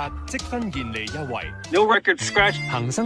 卡积分现利优惠。No record scratch。生。